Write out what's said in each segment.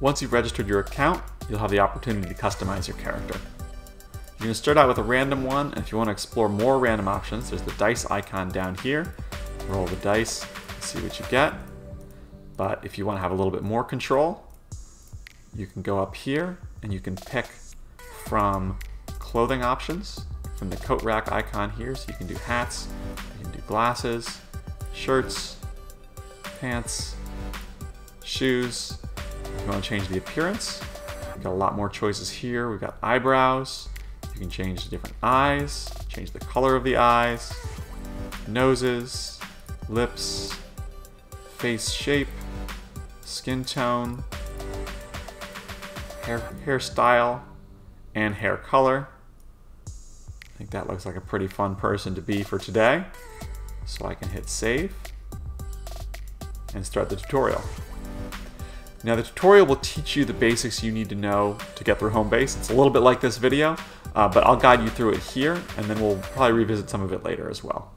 Once you've registered your account, you'll have the opportunity to customize your character. Going to start out with a random one, and if you want to explore more random options, there's the dice icon down here. Roll the dice, see what you get. But if you want to have a little bit more control, you can go up here and you can pick from clothing options from the coat rack icon here. So you can do hats, you can do glasses, shirts, pants, shoes. You want to change the appearance, we've got a lot more choices here. We've got eyebrows. You can change the different eyes, change the color of the eyes, noses, lips, face shape, skin tone, hair hairstyle, and hair color. I think that looks like a pretty fun person to be for today. So I can hit save and start the tutorial. Now the tutorial will teach you the basics you need to know to get through home base. It's a little bit like this video, uh, but I'll guide you through it here and then we'll probably revisit some of it later as well.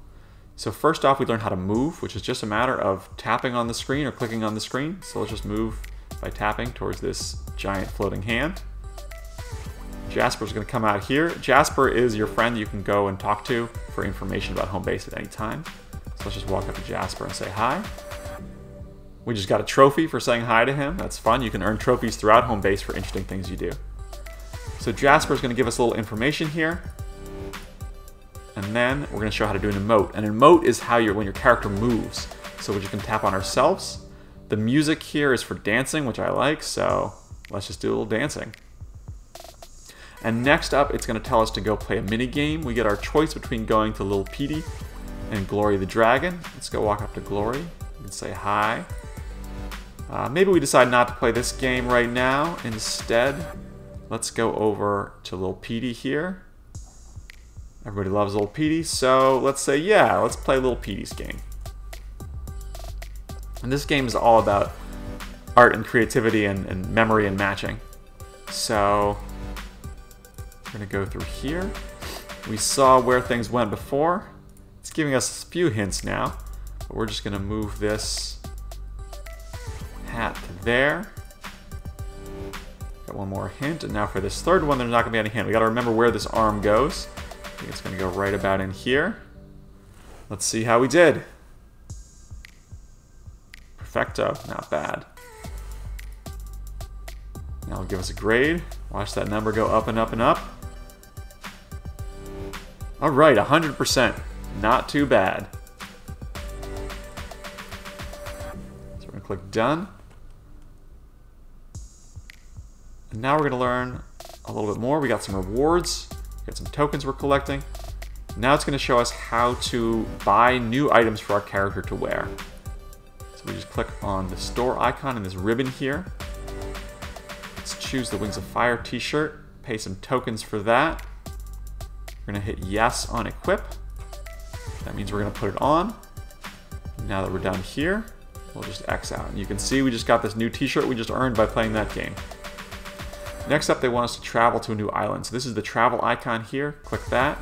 So first off, we learn how to move, which is just a matter of tapping on the screen or clicking on the screen. So let's just move by tapping towards this giant floating hand. Jasper's going to come out here. Jasper is your friend you can go and talk to for information about home base at any time. So let's just walk up to Jasper and say hi. We just got a trophy for saying hi to him. That's fun. You can earn trophies throughout home base for interesting things you do. So Jasper's going to give us a little information here. And then we're going to show how to do an emote. An emote is how your when your character moves. So we just can tap on ourselves. The music here is for dancing, which I like, so let's just do a little dancing. And next up, it's going to tell us to go play a mini game. We get our choice between going to Little Petey and Glory the Dragon. Let's go walk up to Glory and say hi. Uh, maybe we decide not to play this game right now. Instead, let's go over to Little Petey here. Everybody loves Little Petey, so let's say, yeah, let's play Little Petey's game. And this game is all about art and creativity and, and memory and matching. So, we're to go through here. We saw where things went before. It's giving us a few hints now. But we're just going to move this there. Got one more hint. And now for this third one, there's not to be any hint. We got to remember where this arm goes. I think it's to go right about in here. Let's see how we did. Perfecto. Not bad. Now give us a grade. Watch that number go up and up and up. All right, 100%. Not too bad. So we're to click Done. Now we're going to learn a little bit more. We got some rewards. Got some tokens we're collecting. Now it's going to show us how to buy new items for our character to wear. So we just click on the store icon in this ribbon here. Let's choose the Wings of Fire t-shirt, pay some tokens for that. We're gonna hit yes on equip. That means we're gonna put it on. Now that we're done here, we'll just X out. And you can see we just got this new t-shirt we just earned by playing that game. Next up, they want us to travel to a new island. So this is the travel icon here. Click that.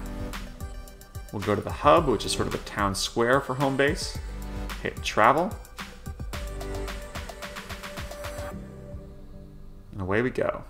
We'll go to the hub, which is sort of a town square for home base. Hit travel. And away we go.